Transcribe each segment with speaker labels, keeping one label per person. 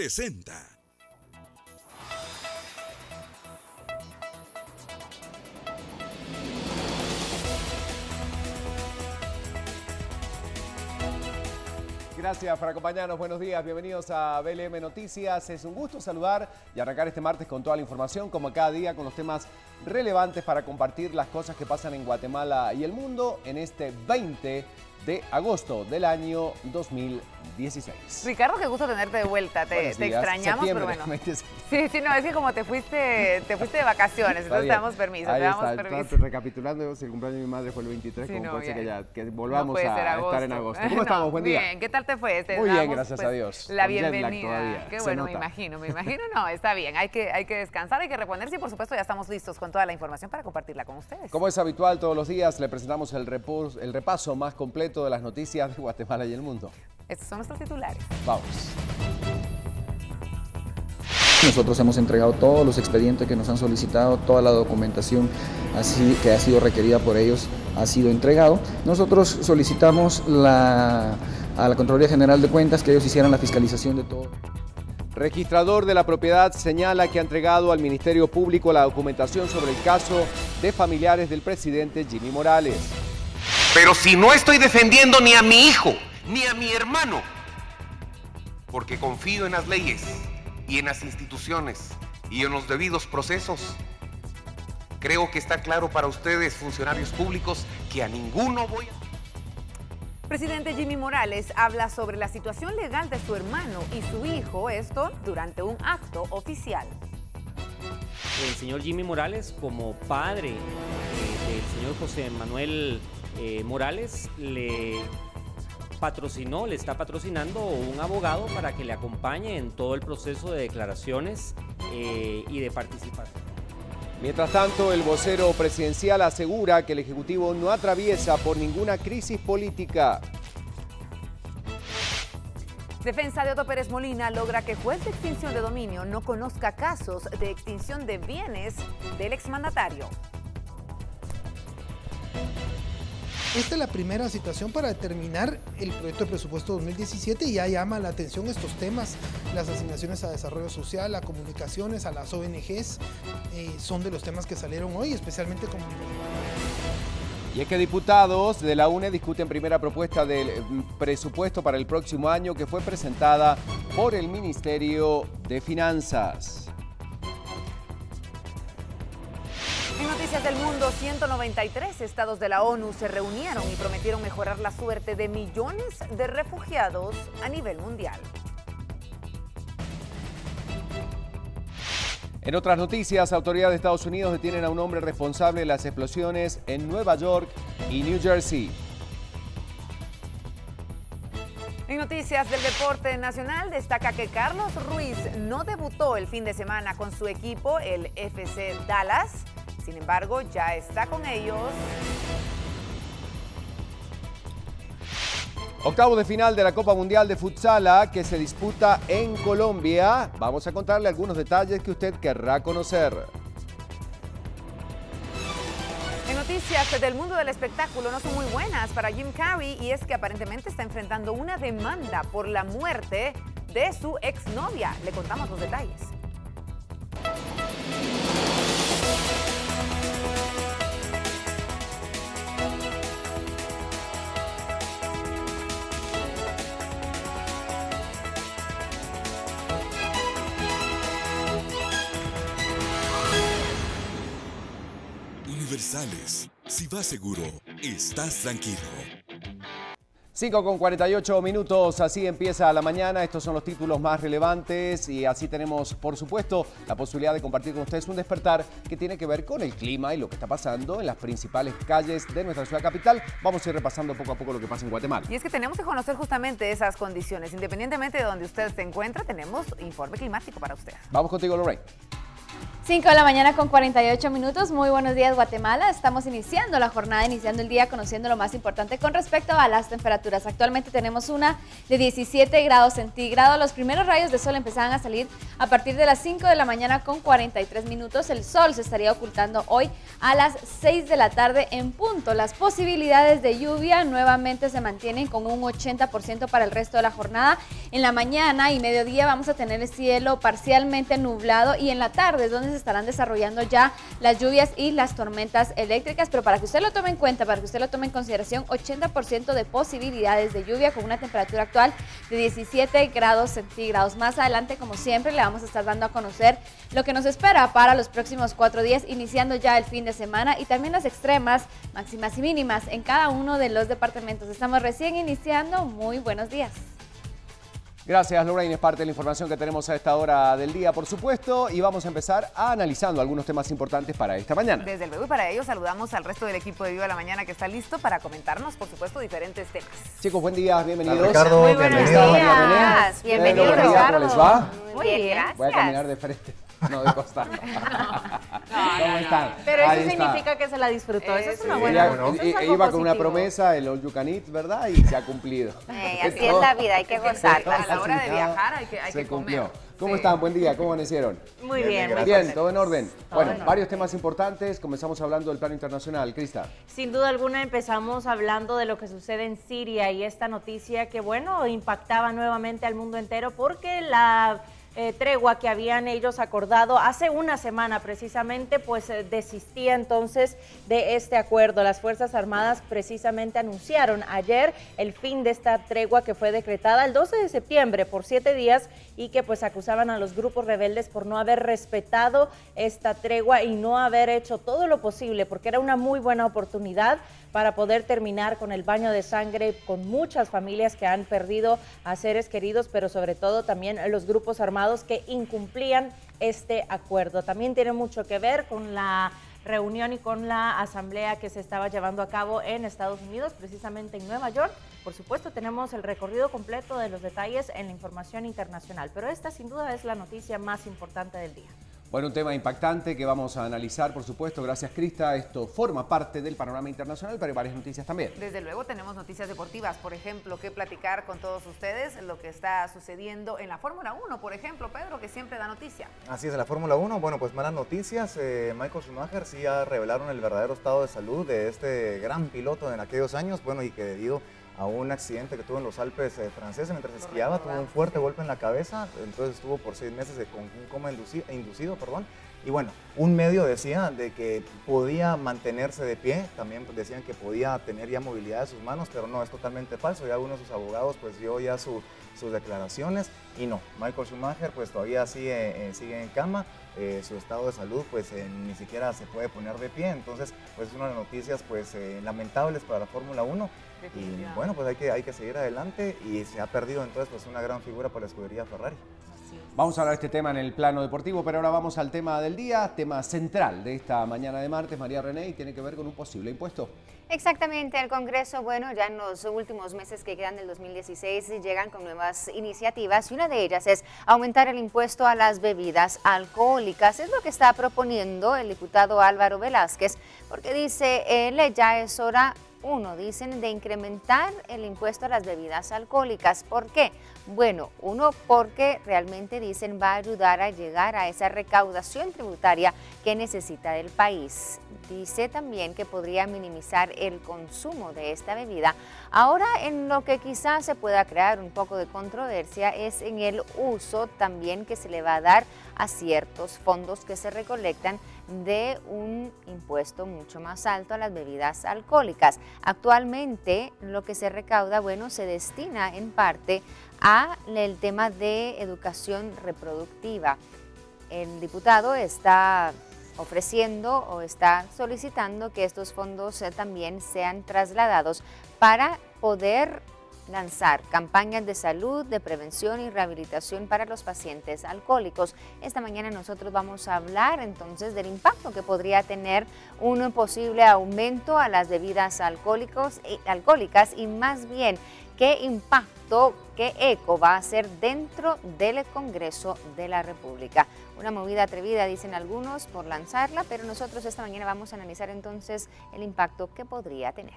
Speaker 1: presenta.
Speaker 2: Gracias por acompañarnos. Buenos días, bienvenidos a BLM Noticias. Es un gusto saludar y arrancar este martes con toda la información, como cada día, con los temas relevantes para compartir las cosas que pasan en Guatemala y el mundo en este 20 de agosto del año 2016.
Speaker 3: Ricardo, qué gusto tenerte de vuelta. Te, te extrañamos, pero bueno. Sí, sí, no, es que como te fuiste, te fuiste de vacaciones, entonces te damos permiso,
Speaker 2: Ahí
Speaker 3: te damos
Speaker 2: está,
Speaker 3: permiso.
Speaker 2: está recapitulando, si el cumpleaños de mi madre fue el 23,
Speaker 3: Sí,
Speaker 2: como
Speaker 3: no,
Speaker 2: puede ser que, ya, que volvamos
Speaker 3: No
Speaker 2: a estar en agosto. ¿Cómo
Speaker 3: No,
Speaker 2: estamos? Buen día.
Speaker 3: Bien, ¿qué tal te fue? Te
Speaker 2: Muy bien, gracias
Speaker 3: pues,
Speaker 2: a Dios.
Speaker 3: La bienvenida. Qué bueno, me imagino, me imagino. No, está bien, hay que, hay que descansar, hay que reponerse y por supuesto ya estamos listos con toda la información para compartirla con ustedes.
Speaker 2: Como es habitual todos los días, le presentamos el, repos- el repaso más completo de las noticias de Guatemala y el mundo.
Speaker 3: Estos son nuestros titulares.
Speaker 2: Vamos.
Speaker 4: Nosotros hemos entregado todos los expedientes que nos han solicitado, toda la documentación así que ha sido requerida por ellos ha sido entregado. Nosotros solicitamos la- a la Contraloría General de Cuentas que ellos hicieran la fiscalización de todo.
Speaker 2: Registrador de la propiedad señala que ha entregado al Ministerio Público la documentación sobre el caso de familiares del presidente Jimmy Morales.
Speaker 5: Pero si no estoy defendiendo ni a mi hijo, ni a mi hermano, porque confío en las leyes y en las instituciones y en los debidos procesos, creo que está claro para ustedes, funcionarios públicos, que a ninguno voy a...
Speaker 3: Presidente Jimmy Morales habla sobre la situación legal de su hermano y su hijo, esto durante un acto oficial.
Speaker 6: el señor Jimmy Morales como padre eh, del señor José Manuel eh, Morales le patrocinó, le está patrocinando un abogado para que le acompañe en todo el proceso de declaraciones eh, y de participación.
Speaker 2: Mientras tanto, el vocero presidencial asegura que el Ejecutivo no atraviesa por ninguna crisis política.
Speaker 3: Defensa de Otto Pérez Molina logra que juez de extinción de dominio no conozca casos de extinción de bienes del exmandatario.
Speaker 7: Esta es la primera situación para determinar el proyecto de presupuesto 2017 y ya llama la atención estos temas, las asignaciones a desarrollo social, a comunicaciones, a las ONGs, eh, son de los temas que salieron hoy, especialmente comunicaciones.
Speaker 2: Y es que diputados de la UNE discuten primera propuesta del mm, presupuesto para el próximo año que fue presentada por el Ministerio de Finanzas.
Speaker 3: Noticias del Mundo, 193 estados de la ONU se reunieron y prometieron mejorar la suerte de millones de refugiados a nivel mundial.
Speaker 2: En otras noticias, autoridades de Estados Unidos detienen a un hombre responsable de las explosiones en Nueva York y New Jersey.
Speaker 3: En noticias del deporte nacional destaca que Carlos Ruiz no debutó el fin de semana con su equipo, el FC Dallas. Sin embargo, ya está con ellos.
Speaker 2: Octavo de final de la Copa Mundial de Futsala que se disputa en Colombia. Vamos a contarle algunos detalles que usted querrá conocer.
Speaker 3: En noticias del mundo del espectáculo no son muy buenas para Jim Carrey y es que aparentemente está enfrentando una demanda por la muerte de su exnovia. Le contamos los detalles.
Speaker 1: Si vas seguro, estás tranquilo.
Speaker 2: 5 con 48 minutos, así empieza la mañana. Estos son los títulos más relevantes y así tenemos, por supuesto, la posibilidad de compartir con ustedes un despertar que tiene que ver con el clima y lo que está pasando en las principales calles de nuestra ciudad capital. Vamos a ir repasando poco a poco lo que pasa en Guatemala.
Speaker 3: Y es que tenemos que conocer justamente esas condiciones. Independientemente de donde usted se encuentra, tenemos informe climático para usted.
Speaker 2: Vamos contigo, Lorraine.
Speaker 8: 5 de la mañana con 48 minutos. Muy buenos días, Guatemala. Estamos iniciando la jornada, iniciando el día conociendo lo más importante con respecto a las temperaturas. Actualmente tenemos una de 17 grados centígrados. Los primeros rayos de sol empezaban a salir a partir de las 5 de la mañana con 43 minutos. El sol se estaría ocultando hoy a las 6 de la tarde en punto. Las posibilidades de lluvia nuevamente se mantienen con un 80% para el resto de la jornada. En la mañana y mediodía vamos a tener el cielo parcialmente nublado y en la tarde donde se estarán desarrollando ya las lluvias y las tormentas eléctricas, pero para que usted lo tome en cuenta, para que usted lo tome en consideración, 80% de posibilidades de lluvia con una temperatura actual de 17 grados centígrados. Más adelante, como siempre, le vamos a estar dando a conocer lo que nos espera para los próximos cuatro días, iniciando ya el fin de semana y también las extremas, máximas y mínimas en cada uno de los departamentos. Estamos recién iniciando. Muy buenos días.
Speaker 2: Gracias, Lorraine. Es parte de la información que tenemos a esta hora del día, por supuesto. Y vamos a empezar analizando algunos temas importantes para esta mañana.
Speaker 3: Desde luego, y para ello saludamos al resto del equipo de Viva la Mañana que está listo para comentarnos, por supuesto, diferentes temas.
Speaker 2: Chicos, buen día, bienvenidos.
Speaker 9: Ricardo,
Speaker 3: Muy buenos
Speaker 9: bienvenido.
Speaker 3: días. Bienvenido,
Speaker 2: día, ¿Cómo les va?
Speaker 3: Muy bien, gracias.
Speaker 2: Voy a caminar de frente, no de costado. ¿Cómo están?
Speaker 10: Pero eso
Speaker 2: Ahí está.
Speaker 10: significa que se la disfrutó. Eso es una
Speaker 3: Sí.
Speaker 10: buena
Speaker 2: Ella-
Speaker 10: eso es
Speaker 2: i-
Speaker 10: algo
Speaker 2: iba con una
Speaker 10: positivo.
Speaker 2: promesa, el All You Can Eat, ¿verdad? Y se ha cumplido.
Speaker 11: Eh, así es la vida, hay que gozarla.
Speaker 3: A la hora de viajar hay que, hay
Speaker 2: se
Speaker 3: que
Speaker 2: cumplió. ¿Cómo
Speaker 3: Sí.
Speaker 2: están? Buen día, ¿cómo amanecieron?
Speaker 10: Muy
Speaker 9: Bien,
Speaker 10: bien,
Speaker 9: bien,
Speaker 10: muy
Speaker 2: Bien, todo en orden.
Speaker 10: Todo
Speaker 2: Bueno,
Speaker 10: en orden.
Speaker 2: varios temas importantes. Comenzamos hablando del plano internacional. Crista.
Speaker 10: Sin duda alguna empezamos hablando de lo que sucede en Siria y esta noticia que, bueno, impactaba nuevamente al mundo entero porque la eh, tregua que habían ellos acordado hace una semana precisamente, pues eh, desistía entonces de este acuerdo. Las Fuerzas Armadas precisamente anunciaron ayer el fin de esta tregua que fue decretada el 12 de septiembre por siete días y que pues acusaban a los grupos rebeldes por no haber respetado esta tregua y no haber hecho todo lo posible porque era una muy buena oportunidad para poder terminar con el baño de sangre con muchas familias que han perdido a seres queridos, pero sobre todo también los grupos armados que incumplían este acuerdo. También tiene mucho que ver con la reunión y con la asamblea que se estaba llevando a cabo en Estados Unidos, precisamente en Nueva York. Por supuesto, tenemos el recorrido completo de los detalles en la información internacional, pero esta sin duda es la noticia más importante del día.
Speaker 2: Bueno, un tema impactante que vamos a analizar, por supuesto. Gracias, Crista. Esto forma parte del panorama internacional, pero hay varias noticias también.
Speaker 3: Desde luego tenemos noticias deportivas, por ejemplo, que platicar con todos ustedes, lo que está sucediendo en la Fórmula 1, por ejemplo, Pedro, que siempre da noticia.
Speaker 9: Así es, en la Fórmula 1, bueno, pues malas noticias. eh, Michael Schumacher sí ya revelaron el verdadero estado de salud de este gran piloto en aquellos años, bueno, y que debido a un accidente que tuvo en los Alpes eh, franceses mientras esquiaba, tuvo un fuerte golpe en la cabeza, entonces estuvo por seis meses de- con un coma induci- inducido, perdón. Y bueno, un medio decía de que podía mantenerse de pie, también decían que podía tener ya movilidad de sus manos, pero no, es totalmente falso. Ya uno de sus abogados pues dio ya su- sus declaraciones y no, Michael Schumacher pues todavía sigue, eh, sigue en cama, eh, su estado de salud pues eh, ni siquiera se puede poner de pie, entonces pues es una de las noticias pues lamentables para la Fórmula 1 y bueno pues hay que, hay que seguir adelante y se ha perdido entonces pues una gran figura para la escudería Ferrari.
Speaker 2: Vamos a hablar de este tema en el plano deportivo, pero ahora vamos al tema del día, tema central de esta mañana de martes, María René, y tiene que ver con un posible impuesto.
Speaker 11: Exactamente, el Congreso, bueno, ya en los últimos meses que quedan del 2016 llegan con nuevas iniciativas y una de ellas es aumentar el impuesto a las bebidas alcohólicas. Es lo que está proponiendo el diputado Álvaro Velázquez, porque dice él ya es hora, uno, dicen, de incrementar el impuesto a las bebidas alcohólicas. ¿Por qué? Bueno, uno, porque realmente dicen va a ayudar a llegar a esa recaudación tributaria que necesita el país. Dice también que podría minimizar el consumo de esta bebida. Ahora, en lo que quizás se pueda crear un poco de controversia es en el uso también que se le va a dar a ciertos fondos que se recolectan de un impuesto mucho más alto a las bebidas alcohólicas. Actualmente lo que se recauda, bueno, se destina en parte a el tema de educación reproductiva. El diputado está ofreciendo o está solicitando que estos fondos también sean trasladados para poder lanzar campañas de salud, de prevención y rehabilitación para los pacientes alcohólicos. Esta mañana nosotros vamos a hablar entonces del impacto que podría tener un posible aumento a las bebidas alcohólicas y más bien qué impacto, qué eco va a hacer dentro del Congreso de la República. Una movida atrevida, dicen algunos, por lanzarla, pero nosotros esta mañana vamos a analizar entonces el impacto que podría tener.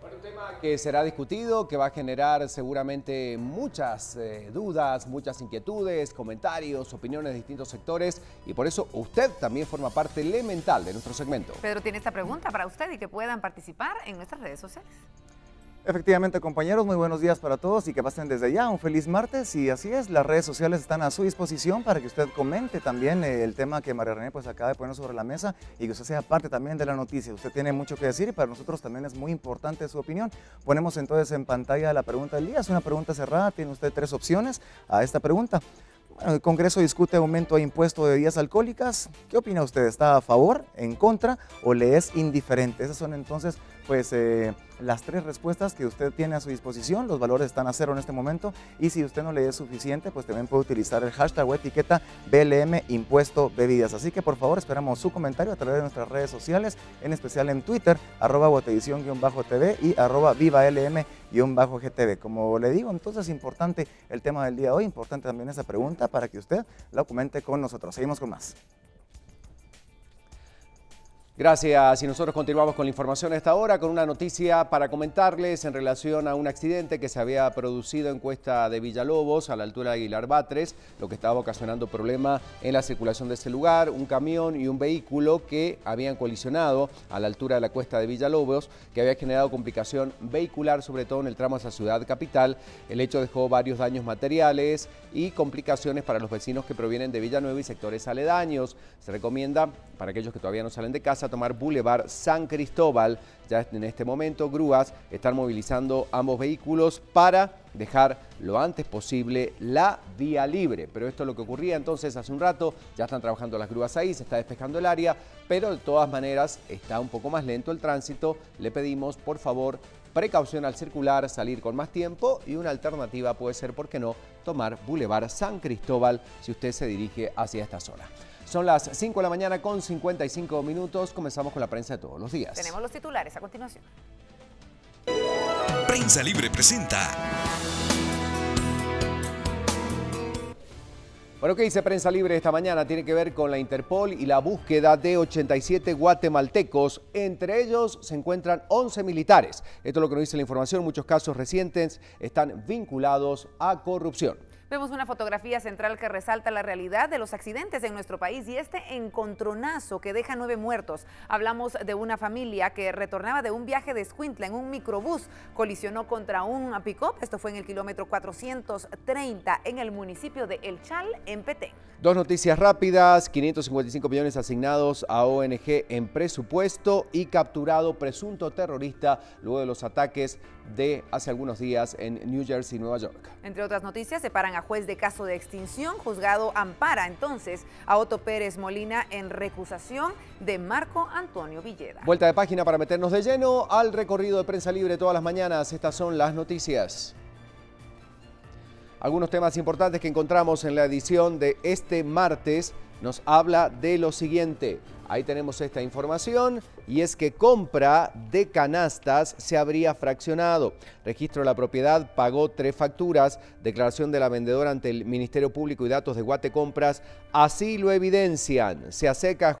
Speaker 2: Bueno, un tema que será discutido, que va a generar seguramente muchas eh, dudas, muchas inquietudes, comentarios, opiniones de distintos sectores y por eso usted también forma parte elemental de nuestro segmento.
Speaker 3: Pedro tiene esta pregunta para usted y que puedan participar en nuestras redes sociales.
Speaker 9: Efectivamente, compañeros, muy buenos días para todos y que pasen desde ya un feliz martes. Y así es, las redes sociales están a su disposición para que usted comente también eh, el tema que María René pues acaba de poner sobre la mesa y que usted sea parte también de la noticia. Usted tiene mucho que decir y para nosotros también es muy importante su opinión. Ponemos entonces en pantalla la pregunta del día. Es una pregunta cerrada, tiene usted tres opciones a esta pregunta. Bueno, el Congreso discute aumento de impuesto de bebidas alcohólicas. ¿Qué opina usted? ¿Está a favor, en contra o le es indiferente? Esas son entonces pues eh, las tres respuestas que usted tiene a su disposición. Los valores están a cero en este momento y si usted no le es suficiente, pues también puede utilizar el hashtag o etiqueta BLM Impuesto Bebidas. Así que por favor esperamos su comentario a través de nuestras redes sociales, en especial en Twitter, arroba tv y arroba vivalm-gtv. Como le digo, entonces es importante el tema del día de hoy, importante también esa pregunta para que usted la comente con nosotros. Seguimos con más.
Speaker 2: Gracias y nosotros continuamos con la información a esta hora con una noticia para comentarles en relación a un accidente que se había producido en Cuesta de Villalobos a la altura de Aguilar Batres, lo que estaba ocasionando problema en la circulación de ese lugar, un camión y un vehículo que habían colisionado a la altura de la Cuesta de Villalobos, que había generado complicación vehicular, sobre todo en el tramo hacia Ciudad Capital. El hecho dejó varios daños materiales y complicaciones para los vecinos que provienen de Villanueva y sectores aledaños. Se recomienda, para aquellos que todavía no salen de casa, a tomar Boulevard San Cristóbal. Ya en este momento grúas están movilizando ambos vehículos para dejar lo antes posible la vía libre. Pero esto es lo que ocurría entonces hace un rato, ya están trabajando las grúas ahí, se está despejando el área, pero de todas maneras está un poco más lento el tránsito. Le pedimos, por favor, precaución al circular, salir con más tiempo y una alternativa puede ser, ¿por qué no?, tomar Boulevard San Cristóbal si usted se dirige hacia esta zona. Son las 5 de la mañana con 55 minutos. Comenzamos con la prensa de todos los días.
Speaker 3: Tenemos los titulares a continuación.
Speaker 1: Prensa Libre presenta.
Speaker 2: Bueno, ¿qué dice Prensa Libre esta mañana? Tiene que ver con la Interpol y la búsqueda de 87 guatemaltecos. Entre ellos se encuentran 11 militares. Esto es lo que nos dice la información. Muchos casos recientes están vinculados a corrupción.
Speaker 3: Vemos una fotografía central que resalta la realidad de los accidentes en nuestro país y este encontronazo que deja nueve muertos. Hablamos de una familia que retornaba de un viaje de Escuintla en un microbús, colisionó contra un pick-up. Esto fue en el kilómetro 430 en el municipio de El Chal, en Petén.
Speaker 2: Dos noticias rápidas, 555 millones asignados a ONG en presupuesto y capturado presunto terrorista luego de los ataques de hace algunos días en New Jersey, Nueva York.
Speaker 3: Entre otras noticias, separan a juez de caso de extinción. Juzgado ampara entonces a Otto Pérez Molina en recusación de Marco Antonio Villeda.
Speaker 2: Vuelta de página para meternos de lleno al recorrido de prensa libre todas las mañanas. Estas son las noticias. Algunos temas importantes que encontramos en la edición de este martes nos habla de lo siguiente. Ahí tenemos esta información y es que compra de canastas se habría fraccionado. Registro de la propiedad pagó tres facturas, declaración de la vendedora ante el Ministerio Público y datos de Guate Compras, así lo evidencian. Se acerca